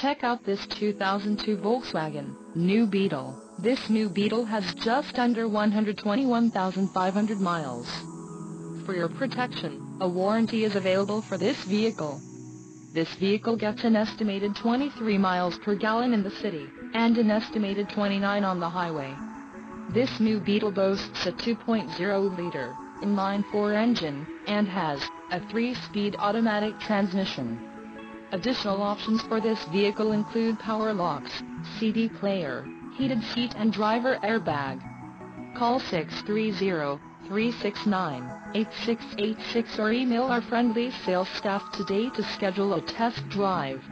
Check out this 2002 Volkswagen New Beetle. This new Beetle has just under 121,500 miles. For your protection, a warranty is available for this vehicle. This vehicle gets an estimated 23 miles per gallon in the city, and an estimated 29 on the highway. This new Beetle boasts a 2.0-liter, inline-four engine, and has a 3-speed automatic transmission. Additional options for this vehicle include power locks, CD player, heated seat and driver airbag. Call 630-369-8686 or email our friendly sales staff today to schedule a test drive.